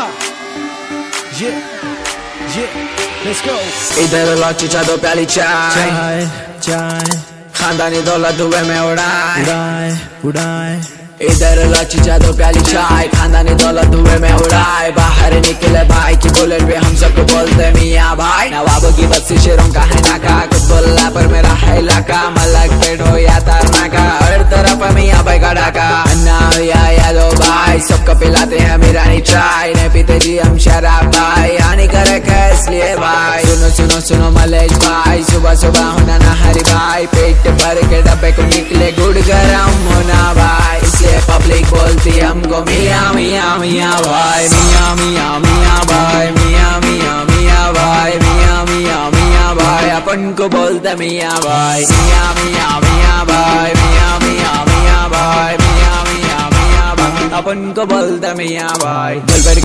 Yeah, yeah, let's go. इधर लॉची दो प्याली चाय चाय चाय खानदानी दौलत धुए में उड़ाए उड़ाए उड़ाए इधर लॉची दो प्याली चाय खानदानी दौलत धुए में उड़ाए बाहर निकले भाई की बुलेट पे हम सबको बोलते मियाँ भाई नवाबों की बस्ती शेरों का है नाका चाय नहीं पीते जी हम शराब भाई हानिकारक है इसलिए भाई। सुनो सुनो सुनो मलेश भाई। सुबह सुबह होना ना हरी भाई। पेट भर के डब्बे को निकले गुड़ गरम होना भाई। इसलिए पब्लिक बोलती हमको, मियाँ, मिया, मियाँ भाई, मिया मिया मिया भाई, मिया मिया मिया भाई, मिया मिया मिया भाई। अपन को बोलते मिया भाई मियाँ अपन को बोलता मियाँ भाई।